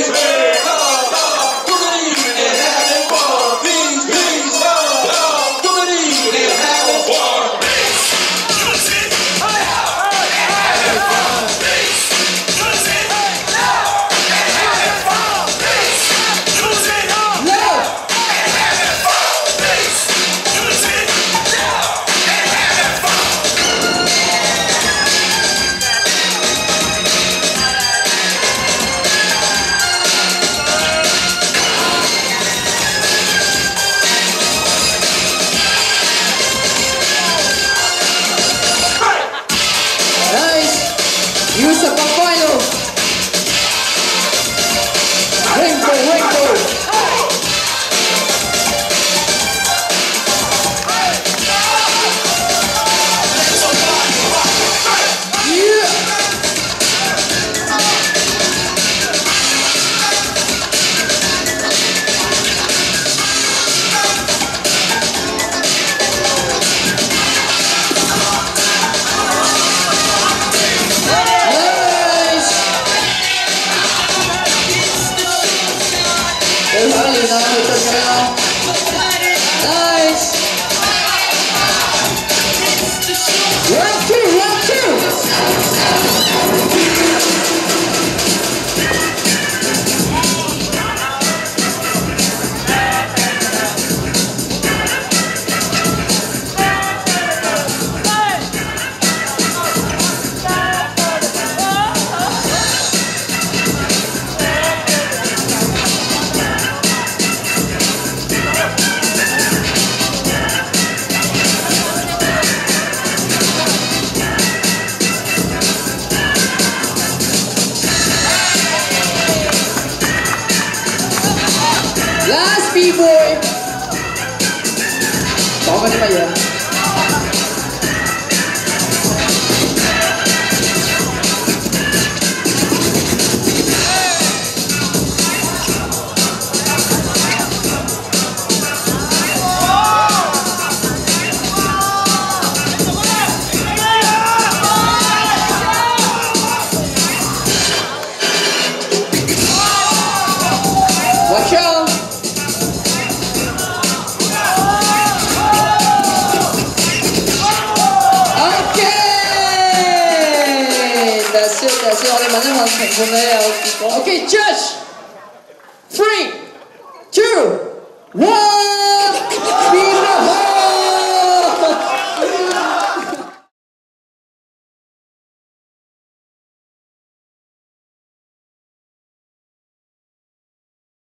Amen. いいな、気をつけます。B-boy. Ka na? assez, t'es assez dans les manèvres, on se connaît Ok, judge! 3, 2, 1